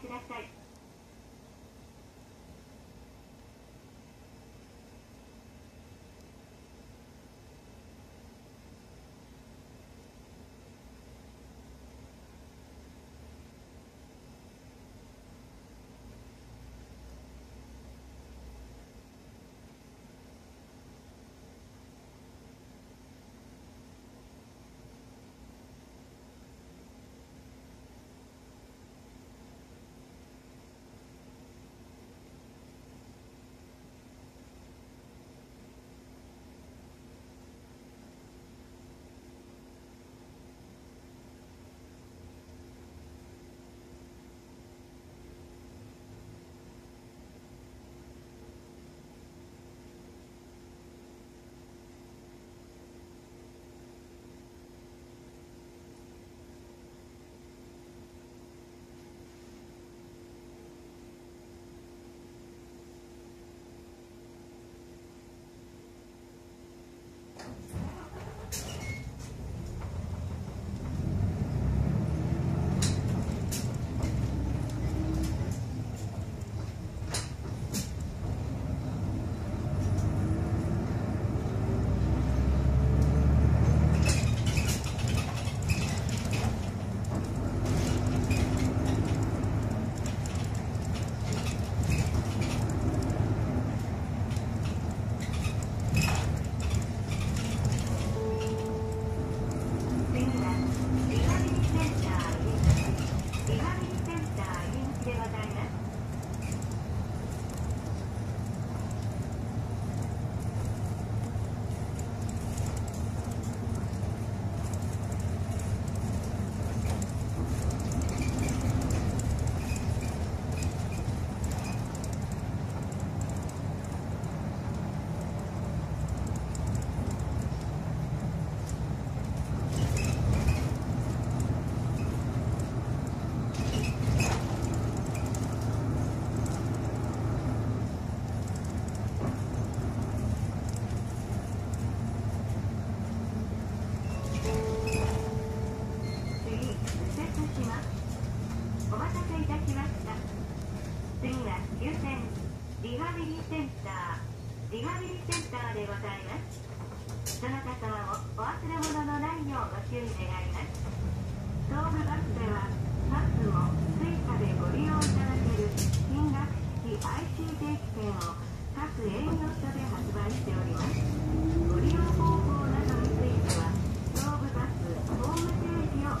ください。いたしました。次は終点リハビリセンター。リハビリセンターでございます。どなた様もお忘れ物のないようご注意願います。東武バスではパスも Suica でご利用いただける金額式 IC 定期券を各営業所で発売しておりますご利用方法などについては東武バスホームページを